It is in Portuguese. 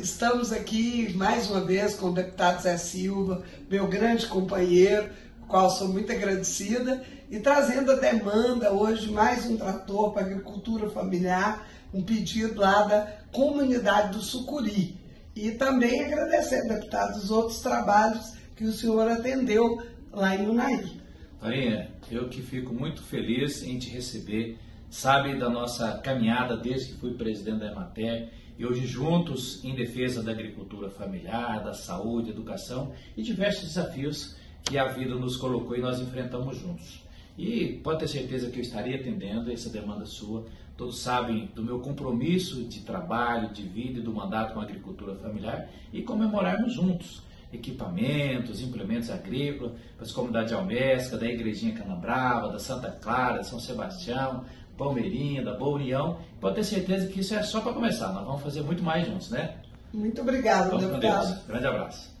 Estamos aqui mais uma vez com o deputado Zé Silva, meu grande companheiro, qual sou muito agradecida, e trazendo a demanda hoje mais um trator para agricultura familiar, um pedido lá da comunidade do Sucuri. E também agradecendo, deputado, os outros trabalhos que o senhor atendeu lá em Unai. Farinha, eu que fico muito feliz em te receber, sabe da nossa caminhada desde que fui presidente da Emater e hoje juntos em defesa da agricultura familiar, da saúde, educação e diversos desafios que a vida nos colocou e nós enfrentamos juntos. E pode ter certeza que eu estaria atendendo essa demanda sua. Todos sabem do meu compromisso de trabalho, de vida e do mandato com a agricultura familiar e comemorarmos juntos equipamentos, implementos agrícolas para as comunidades de Almesca, da Igrejinha Canabrava, da Santa Clara, São Sebastião, Palmeirinha, da Boa União. Pode ter certeza que isso é só para começar. Nós vamos fazer muito mais juntos, né? Muito obrigado, Vamos deputado. Grande abraço.